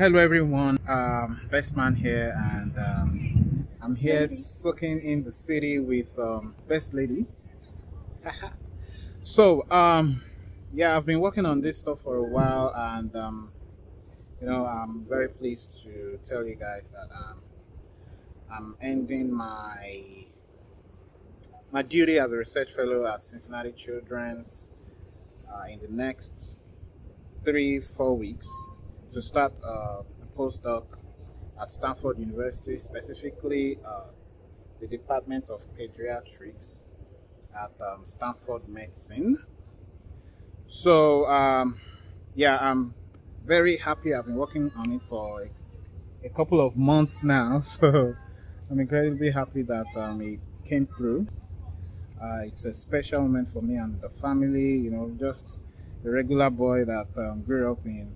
Hello everyone, um, Bestman here and um, I'm here soaking in the city with um, Best Lady. so, um, yeah, I've been working on this stuff for a while and, um, you know, I'm very pleased to tell you guys that um, I'm ending my my duty as a research fellow at Cincinnati Children's uh, in the next three, four weeks to start uh, a postdoc at Stanford University, specifically uh, the Department of Pediatrics at um, Stanford Medicine. So, um, yeah, I'm very happy. I've been working on it for a, a couple of months now, so I'm incredibly happy that um, it came through. Uh, it's a special moment for me and the family, you know, just a regular boy that um, grew up in,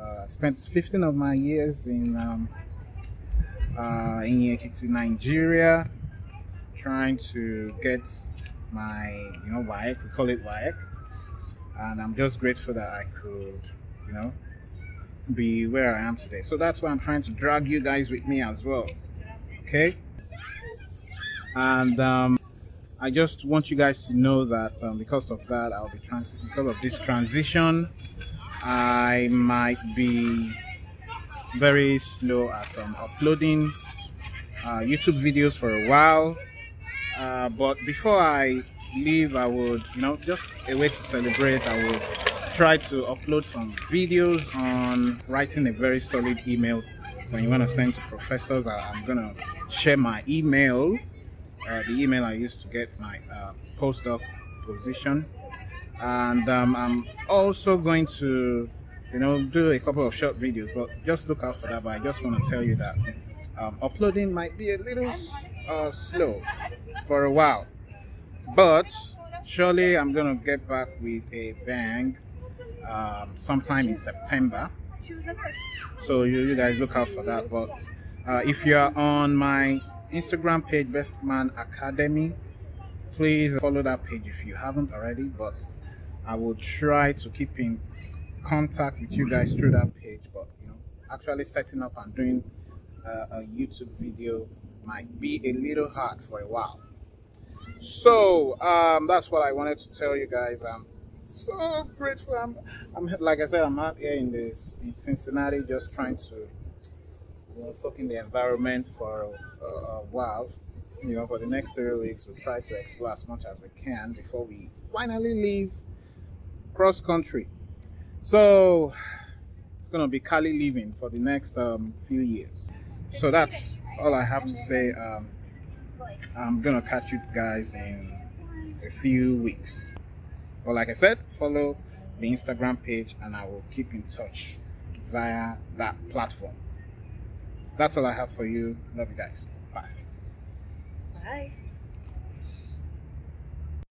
uh, spent 15 of my years in um, uh, in Ekiti, Nigeria, trying to get my, you know, WAEC, we call it WAEC, and I'm just grateful that I could, you know, be where I am today. So that's why I'm trying to drag you guys with me as well, okay? And um, I just want you guys to know that um, because of that, I'll be trans because of this transition, I might be very slow at um, uploading uh, YouTube videos for a while. Uh, but before I leave, I would, you know, just a way to celebrate, I would try to upload some videos on writing a very solid email when you want to send to professors. I, I'm going to share my email uh, the email I used to get my uh, postdoc position. And um, I'm also going to, you know, do a couple of short videos, but just look out for that. But I just want to tell you that um, uploading might be a little uh, slow for a while, but surely I'm to get back with a bang um, sometime in September. So you, you guys look out for that. But uh, if you are on my Instagram page, Bestman Academy. Please follow that page if you haven't already, but I will try to keep in contact with you guys through that page. But you know, actually setting up and doing uh, a YouTube video might be a little hard for a while. So um, that's what I wanted to tell you guys. I'm so grateful. I'm, I'm like I said, I'm out here in this in Cincinnati, just trying to you know, soak in the environment for a, a while. You know, for the next three weeks, we'll try to explore as much as we can before we finally leave cross country. So it's gonna be Cali living for the next um, few years. So that's all I have to say. Um, I'm gonna catch you guys in a few weeks. But like I said, follow the Instagram page and I will keep in touch via that platform that's all I have for you. Love you guys. Bye. Bye.